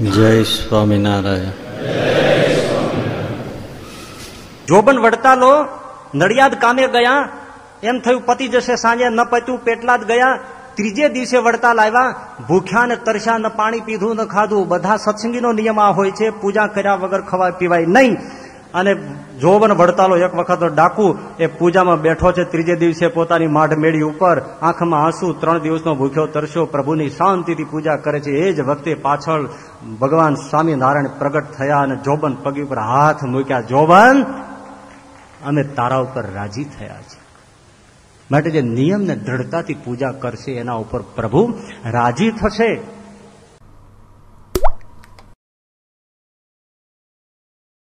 જય સ્વામિનારાયણ. જોબન વડતાલો, નડિયાદ કામે ગયા, એમ થયું પતિ જશે સાંજે, ન પત્યું જ ગયા, ત્રીજે દિવસે વડતાલ આવ્યા ભૂખ્યા ને તરસ્યા, ન પાણી પીધું, ન ખાધું, બધા સત્સંગીનો નિયમ આ હોય છે, પૂજા કર્યા વગર ખવાય પીવાય નહીં. અને જોબન વડતાલો એક વખત ડાકુ એ પૂજામાં બેઠો છે. ત્રીજે દિવસે પોતાની માઢ મેળી ઉપર આંખમાં આંસુ ત્રણ દિવસનો ભૂખ્યો તરસ્યો. પ્રભુની શાંતિથી પૂજા કરે છે. એ જ વખતે પાછળ ભગવાન સ્વામિનારાયણ પ્રગટ થયા અને જોબન પગી ઉપર હાથ મૂક્યા. જોબન, અમે તારા ઉપર રાજી થયા છે. માટે જે નિયમને દ્રઢતાથી પૂજા કરશે એના ઉપર પ્રભુ રાજી થશે.